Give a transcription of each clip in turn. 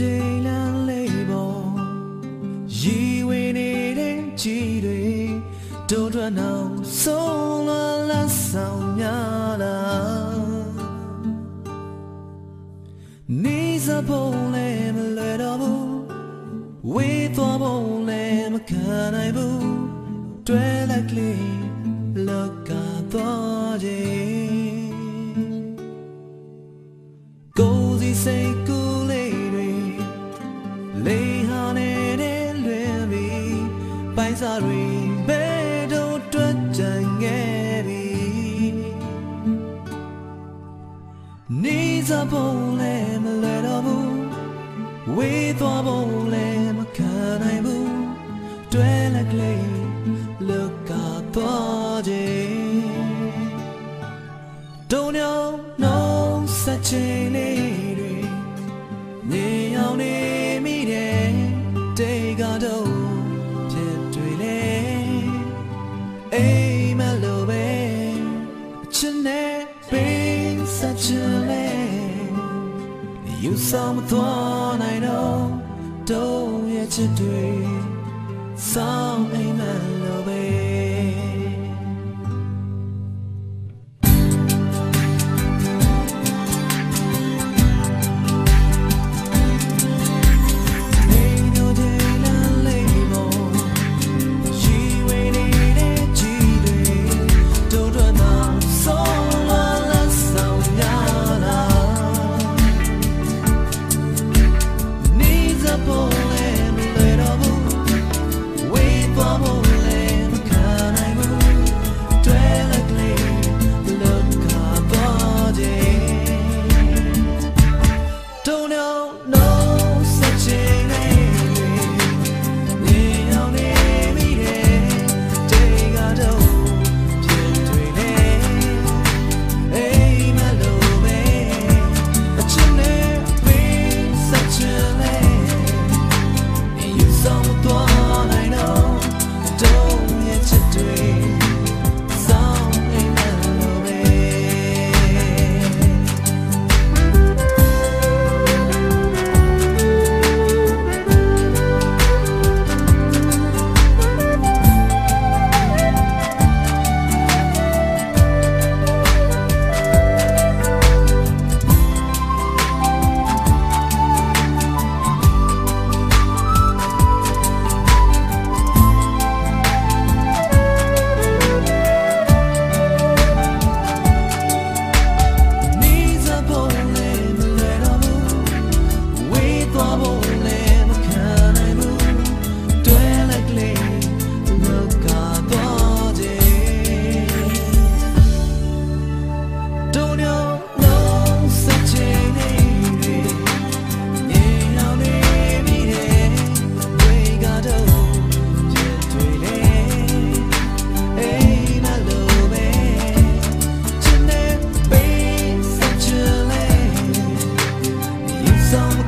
ချိန်လမ်းလေးပေါ်ရီဝေနေတဲ့ကြီးတွေတို့ထွက်နောက်ဆုံးလာလန်းဆောင်များလားနေစဖို့လည်းမလွယ်တော့ဘူးဝေးသွားဖို့လည်းမခံနိုင်ဘူးတွဲလိုက်ကလေးလောကသွားခြင်း ပိုင်စားတွေဘယ်တော့တွက်ကြံခဲ့ပြီနေစားဖို့လည်းမလွယ်တော့ဘူးဝေးသွားဖို့လည်းမခံနိုင်ဘူးတွဲလက်ကလေးလောကသွားခြင်းတုံညောင်းနှောင်းဆက်ချင်လေးတွေနေအောင်နေ နဲ့ပေးဆက်ချင်လေ You saw me thorn I know don't yet you do စာ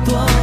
tua